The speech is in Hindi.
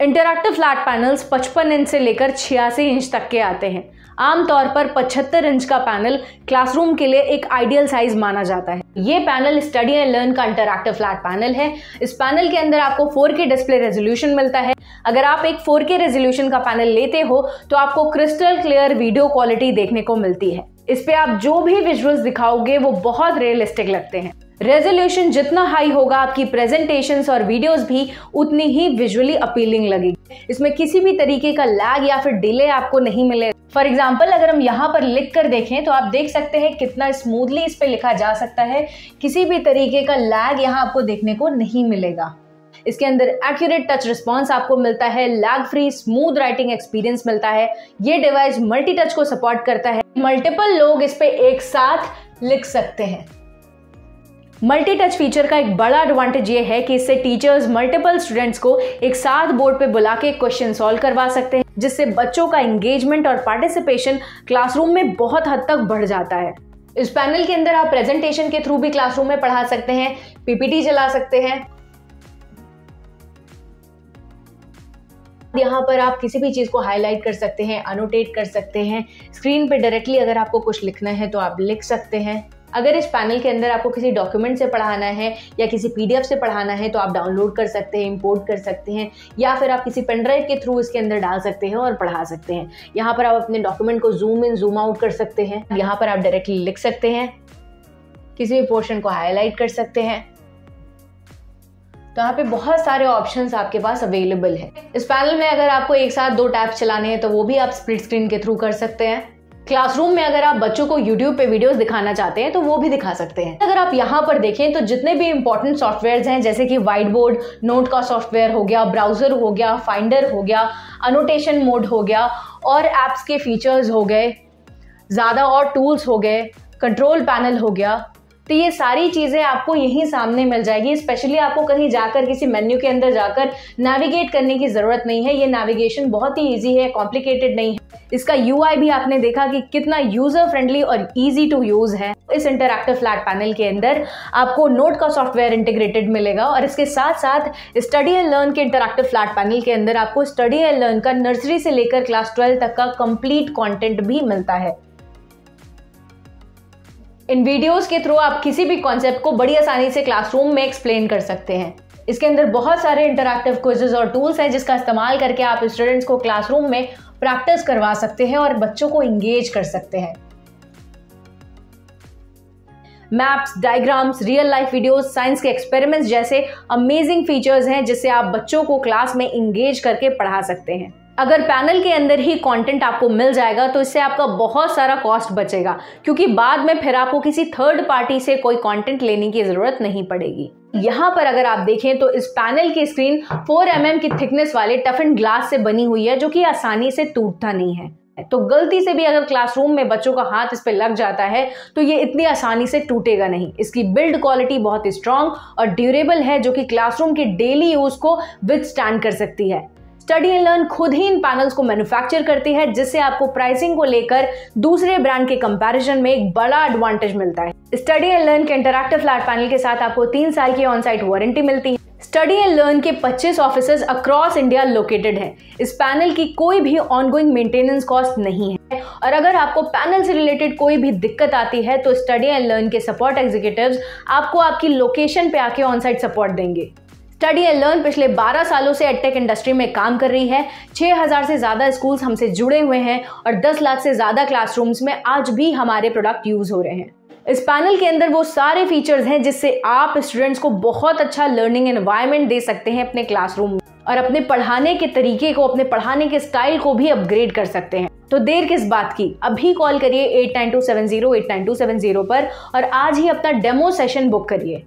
इंटरक्टिव फ्लैट पैनल्स 55 इंच से लेकर छियासी इंच तक के आते हैं। आमतौर पर 75 इंच का पैनल क्लासरूम के लिए एक आइडियल साइज़ माना जाता है। ये पैनल स्टडी एंड लर्न का इंटरक्टिव फ्लैट पैनल है। इस पैनल के अंदर आपको 4K डिस्प्ले रेजोल्यूशन मिलता है। अगर आप एक 4K रेजोल्यूशन का पैनल लेते हो तो आपको क्रिस्टल क्लियर वीडियो क्वालिटी देखने को मिलती है। इस पे आप जो भी विजुअल्स दिखाओगे, वो बहुत रियलिस्टिक लगते हैं। रेजोल्यूशन जितना हाई होगा, आपकी प्रेजेंटेशन और वीडियोस भी उतनी ही विजुअली अपीलिंग लगेगी। इसमें किसी भी तरीके का लैग या फिर डिले आपको नहीं मिलेगा फॉर एग्ज़ाम्पल अगर हम यहाँ पर लिख कर देखें तो आप देख सकते हैं कितना स्मूथली इस पर लिखा जा सकता है। किसी भी तरीके का लैग यहाँ आपको देखने को नहीं मिलेगा। इसके अंदर एक्यूरेट टच रिस्पॉन्स आपको मिलता है lag free smooth writing experience मिलता है। ये डिवाइस मल्टी टच को सपोर्ट करता है। मल्टीपल लोग इस पर एक साथ लिख सकते हैं। मल्टी टच फीचर का एक बड़ा एडवांटेज ये है कि इससे टीचर्स मल्टीपल स्टूडेंट्स को एक साथ बोर्ड पे बुला के क्वेश्चन सॉल्व करवा सकते हैं, जिससे बच्चों का एंगेजमेंट और पार्टिसिपेशन क्लासरूम में बहुत हद तक बढ़ जाता है। इस पैनल के अंदर आप प्रेजेंटेशन के थ्रू भी क्लासरूम में पढ़ा सकते हैं पीपीटी चला सकते हैं। यहाँ पर आप किसी भी चीज़ को हाईलाइट कर सकते हैं अनोटेट कर सकते हैं। स्क्रीन पे डायरेक्टली अगर आपको कुछ लिखना है तो आप लिख सकते हैं। अगर इस पैनल के अंदर आपको किसी डॉक्यूमेंट से पढ़ाना है या किसी पीडीएफ से पढ़ाना है तो आप डाउनलोड कर सकते हैं इंपोर्ट कर सकते हैं, या फिर आप किसी पेनड्राइव के थ्रू इसके अंदर डाल सकते हैं और पढ़ा सकते हैं। यहाँ पर आप अपने डॉक्यूमेंट को जूम इन जूम आउट कर सकते हैं। यहाँ पर आप डायरेक्टली लिख सकते हैं। किसी भी पोर्शन को हाईलाइट कर सकते हैं। तो यहाँ पे बहुत सारे ऑप्शंस आपके पास अवेलेबल है। इस पैनल में अगर आपको एक साथ दो टैब्स चलाने हैं तो वो भी आप स्प्लिट स्क्रीन के थ्रू कर सकते हैं। क्लासरूम में अगर आप बच्चों को यूट्यूब पे वीडियोस दिखाना चाहते हैं तो वो भी दिखा सकते हैं। अगर आप यहाँ पर देखें तो जितने भी इंपॉर्टेंट सॉफ्टवेयर हैं, जैसे कि वाइट बोर्ड नोट का सॉफ्टवेयर हो गया ब्राउज़र हो गया फाइंडर हो गया अनोटेशन मोड हो गया, और एप्स के फीचर्स हो गए, ज़्यादा और टूल्स हो गए कंट्रोल पैनल हो गया तो ये सारी चीज़ें आपको यहीं सामने मिल जाएगी स्पेशली आपको कहीं जाकर, किसी मेन्यू के अंदर जाकर नेविगेट करने की ज़रूरत नहीं है। ये नेविगेशन बहुत ही ईजी है कॉम्प्लिकेटेड नहीं है। इसका यूआई भी आपने देखा कि कितना यूज़र फ्रेंडली और ईजी टू यूज़ है इस इंटरक्टिव फ्लैट पैनल के अंदर। आपको नोट का सॉफ्टवेयर इंटीग्रेटेड मिलेगा और इसके साथ साथ स्टडी एंड लर्न के इंटरक्टिव फ्लैट पैनल के अंदर आपको स्टडी एंड लर्न का नर्सरी से लेकर क्लास ट्वेल्व तक का कंप्लीट कंटेंट भी मिलता है। इन वीडियोस के थ्रू आप किसी भी कॉन्सेप्ट को बड़ी आसानी से क्लासरूम में एक्सप्लेन कर सकते हैं। इसके अंदर बहुत सारे इंटरक्टिव क्विजेज और टूल्स हैं जिसका इस्तेमाल करके आप स्टूडेंट्स को क्लासरूम में प्रैक्टिस करवा सकते हैं और बच्चों को इंगेज कर सकते हैं। Maps diagrams real life videos science के एक्सपेरिमेंट्स जैसे अमेजिंग फीचर्स हैं जिससे आप बच्चों को क्लास में इंगेज करके पढ़ा सकते हैं। अगर पैनल के अंदर ही कंटेंट आपको मिल जाएगा तो इससे आपका बहुत सारा कॉस्ट बचेगा। क्योंकि बाद में फिर आपको किसी थर्ड पार्टी से कोई कंटेंट लेने की ज़रूरत नहीं पड़ेगी। यहाँ पर अगर आप देखें तो इस पैनल की स्क्रीन 4 एम mm की थिकनेस वाले टफ एंड ग्लास से बनी हुई है, जो कि आसानी से टूटता नहीं है। तो गलती से भी अगर क्लासरूम में बच्चों का हाथ इस पर लग जाता है तो ये इतनी आसानी से टूटेगा नहीं। इसकी बिल्ड क्वालिटी बहुत स्ट्रांग और ड्यूरेबल है, जो कि क्लासरूम के डेली यूज़ को विथ स्टैंड कर सकती है। स्टडी एंड लर्न खुद ही इन पैनल्स को मैन्युफैक्चर करती है, जिससे आपको प्राइसिंग को लेकर दूसरे ब्रांड के कंपैरिजन में एक बड़ा एडवांटेज मिलता है। स्टडी एंड लर्न के इंटरक्टिव फ्लैट पैनल के साथ आपको तीन साल की ऑन साइट वारंटी मिलती है। स्टडी एंड लर्न के 25 ऑफ़िस अक्रॉस इंडिया लोकेटेड हैं। इस पैनल की कोई भी ऑनगोइंग मेंटेनेंस कॉस्ट नहीं है। और अगर आपको पैनल से रिलेटेड कोई भी दिक्कत आती है तो स्टडी एंड लर्न के सपोर्ट एग्जीक्यूटिव्स आपको आपकी लोकेशन पे आके ऑन साइट सपोर्ट देंगे। स्टडी एंड लर्न पिछले 12 सालों से एडटेक इंडस्ट्री में काम कर रही है। 6000 से ज़्यादा स्कूल्स हमसे जुड़े हुए हैं और 10 लाख से ज़्यादा क्लासरूम्स में आज भी हमारे प्रोडक्ट यूज़ हो रहे हैं। इस पैनल के अंदर वो सारे फीचर्स हैं जिससे आप स्टूडेंट्स को बहुत अच्छा लर्निंग एनवायरनमेंट दे सकते हैं अपने क्लासरूम में और अपने पढ़ाने के तरीके को, अपने पढ़ाने के स्टाइल को भी अपग्रेड कर सकते हैं। तो देर किस बात की? अभी कॉल करिए eight nine two seven zero eight nine two seven zero पर और आज ही अपना डेमो सेशन बुक करिए।